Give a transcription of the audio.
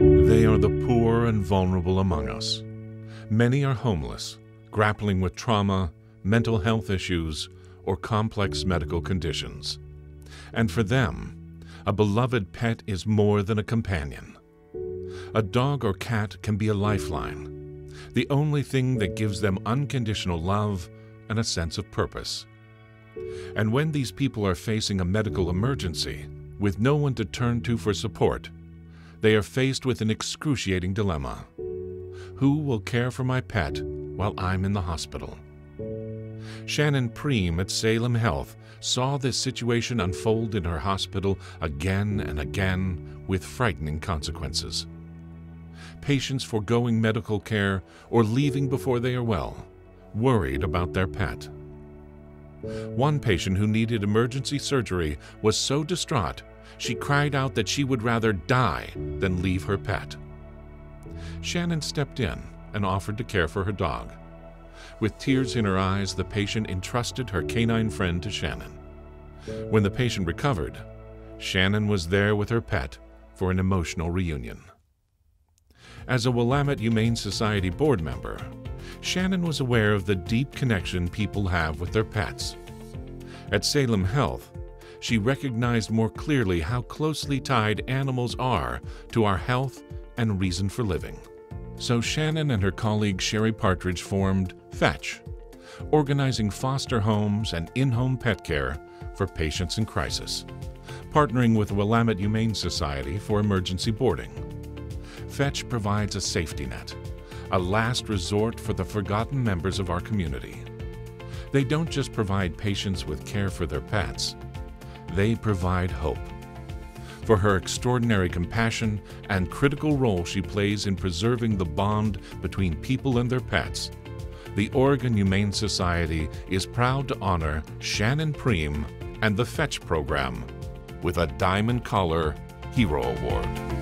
They are the poor and vulnerable among us. Many are homeless, grappling with trauma, mental health issues, or complex medical conditions. And for them, a beloved pet is more than a companion. A dog or cat can be a lifeline, the only thing that gives them unconditional love and a sense of purpose. And when these people are facing a medical emergency, with no one to turn to for support, they are faced with an excruciating dilemma. Who will care for my pet while I'm in the hospital? Shannon Priem at Salem Health saw this situation unfold in her hospital again and again with frightening consequences. Patients foregoing medical care or leaving before they are well, worried about their pet. One patient who needed emergency surgery was so distraught she cried out that she would rather die than leave her pet. Shannon stepped in and offered to care for her dog. With tears in her eyes, the patient entrusted her canine friend to Shannon. When the patient recovered, Shannon was there with her pet for an emotional reunion. As a Willamette Humane Society board member, Shannon was aware of the deep connection people have with their pets. At Salem Health, she recognized more clearly how closely tied animals are to our health and reason for living. So Shannon and her colleague Sherry Partridge formed Fetch, organizing foster homes and in-home pet care for patients in crisis, partnering with Willamette Humane Society for emergency boarding. Fetch provides a safety net, a last resort for the forgotten members of our community. They don't just provide patients with care for their pets, they provide hope. For her extraordinary compassion and critical role she plays in preserving the bond between people and their pets, the Oregon Humane Society is proud to honor Shannon Priem and the Fetch program with a Diamond Collar Hero Award.